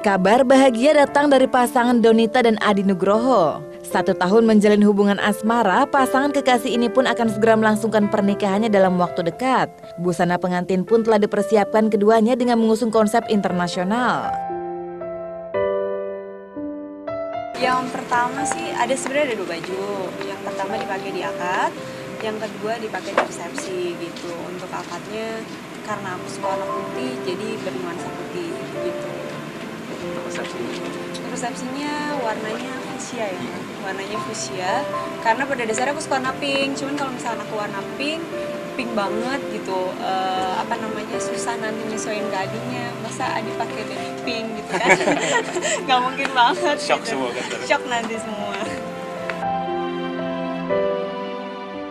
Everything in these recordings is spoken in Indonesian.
Kabar bahagia datang dari pasangan Donita dan Adi Nugroho. Satu tahun menjalin hubungan asmara, pasangan kekasih ini pun akan segera melangsungkan pernikahannya dalam waktu dekat. Busana pengantin pun telah dipersiapkan keduanya dengan mengusung konsep internasional. Yang pertama sih ada sebenarnya ada dua baju. Yang pertama dipakai di akad, yang kedua dipakai di resepsi gitu. Untuk akadnya karena aku suka warna putih, jadi bernuansa putih. Resepsinya warnanya fuchsia ya, warnanya fuchsia. Karena pada dasarnya aku suka warna pink, cuman kalau misalnya aku warna pink, pink banget gitu. Eh, apa namanya susah nanti nyesuaiin ke adinya. Masa adi pakai pink gitu kan? Gak mungkin banget. Shock gitu. semua kan. Shock nanti semua.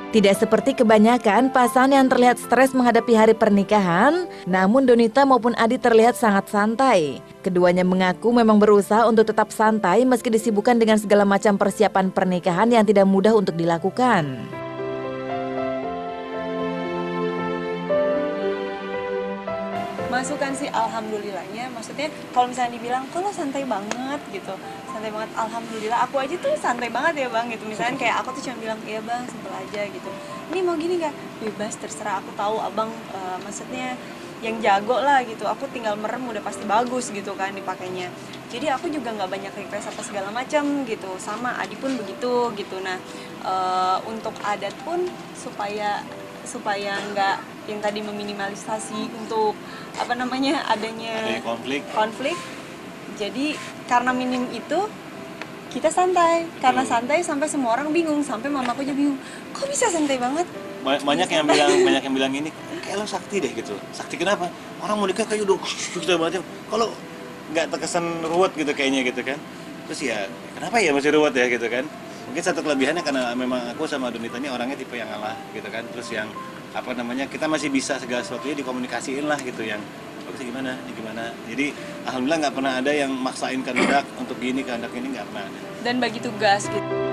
Tidak seperti kebanyakan pasangan yang terlihat stres menghadapi hari pernikahan, namun Donita maupun Adi terlihat sangat santai. Keduanya mengaku memang berusaha untuk tetap santai meski disibukkan dengan segala macam persiapan pernikahan yang tidak mudah untuk dilakukan. Masukan sih alhamdulillahnya, maksudnya kalau misalnya dibilang kok santai banget gitu, santai banget. Alhamdulillah aku aja tuh santai banget ya bang gitu. Misalnya kayak aku tuh cuma bilang iya bang simpel aja gitu. Ini mau gini nggak? Bebas terserah. Aku tahu abang eh, maksudnya yang jago lah gitu. Aku tinggal merem udah pasti bagus gitu kan dipakainya. Jadi aku juga nggak banyak request apa segala macam gitu. Sama Adi pun begitu gitu. Nah eh, untuk adat pun supaya supaya nggak yang tadi meminimalisasi untuk apa namanya adanya Adanya konflik. konflik. Jadi karena minim itu kita santai. Karena Betul. santai sampai semua orang bingung sampai mamaku juga bingung kok bisa santai banget? Ba- banyak yang bilang banyak yang bilang ini kayak lo sakti deh gitu. Sakti kenapa? Orang mau nikah kayak udah gitu macam kalau nggak terkesan ruwet gitu kayaknya gitu kan. Terus ya kenapa ya masih ruwet ya gitu kan. Mungkin satu kelebihannya karena memang aku sama Donita ini orangnya tipe yang ngalah gitu kan. Terus yang apa namanya kita masih bisa segala sesuatunya dikomunikasiin lah gitu yang bagusnya gimana? Ini gimana? Jadi alhamdulillah nggak pernah ada yang maksain kehendak untuk gini kehendak ini nggak pernah ada. Dan bagi tugas gitu